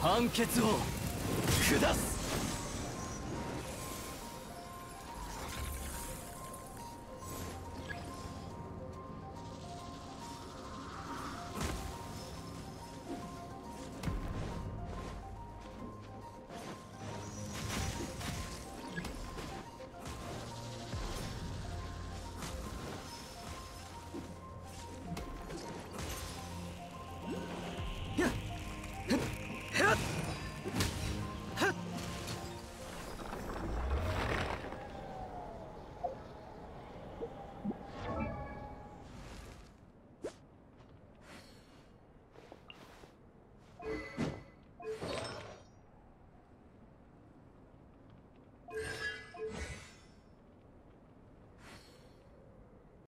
判決を下す。